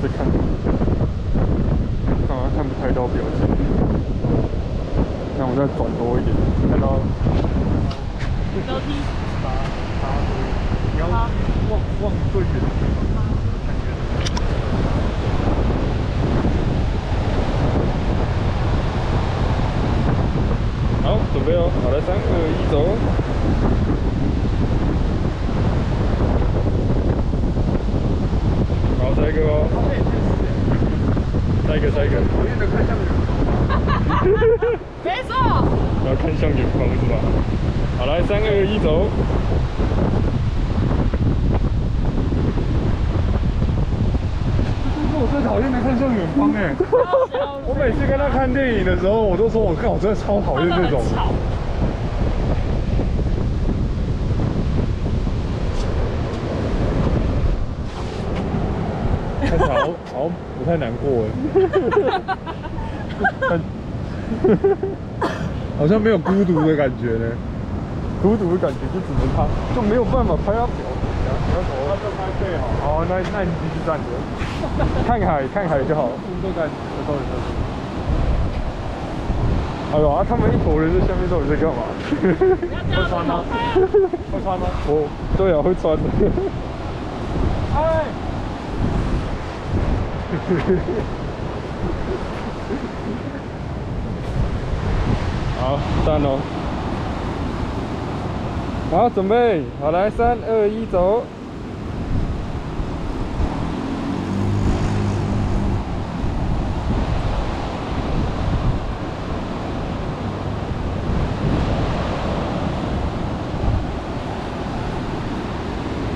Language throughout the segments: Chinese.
直看，刚刚看不太到表情，那我再转多一点，看到。交替。八八多，你望望对远。好，准备哦！好了，三二一，走。哦。下一个，下一个。没错。要看向远方是吧？好，来，三二一，走。我最讨厌的看向远方哎！我每次跟他看电影的时候，我都说我看我真的超讨厌这种。看起来好好像不太难过哎，看 好像没有孤独的感觉呢。孤独的感觉就只能他，就没有办法拍他表情啊！你要走，他就拍背好。好，那那你继续站着，看海看海就好。都感觉到底在。哎呦啊！他们一坨人在下面到底在干嘛？会穿吗？会穿吗？我对啊，会穿的。哎。好，站哦。好，准备，好来，三二一，走。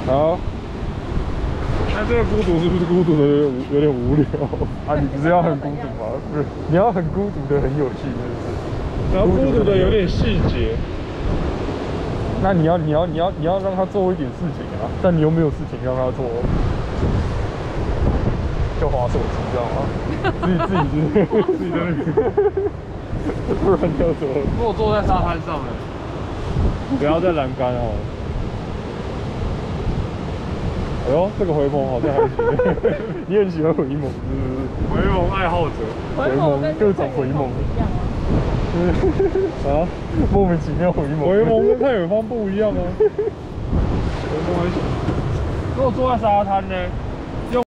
好。那这个孤独是不是孤独的有点有点无聊啊？你不是要很孤独吗？不是，你要很孤独的很有趣，是不是？然后孤独的有点细节。那你要你要你要你要让他做一点事情啊，但你又没有事情让他做，就划手机，知道吗？自己自己 自己在那边，不然要怎么？如果坐在沙滩上呢？不要在栏杆哦。哎呦，这个回眸好像还行，你很喜欢回眸是不是？回眸爱好者，回眸各种回眸。啊，莫名其妙回眸，回眸跟太远方不一样啊。回眸，如果坐在沙滩呢？